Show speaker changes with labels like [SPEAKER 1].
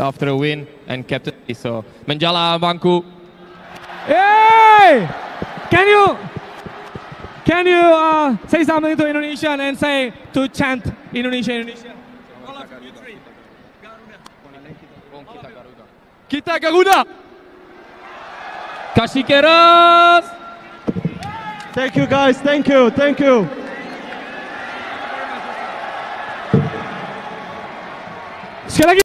[SPEAKER 1] after a win and captaincy. So Menjala Banku.
[SPEAKER 2] Hey! Can you can you uh, say something to Indonesian and say to chant Indonesia Indonesia?
[SPEAKER 1] Kita Garuda. Kashi keras.
[SPEAKER 3] Thank you guys, thank you, thank you.
[SPEAKER 2] Sekali lagi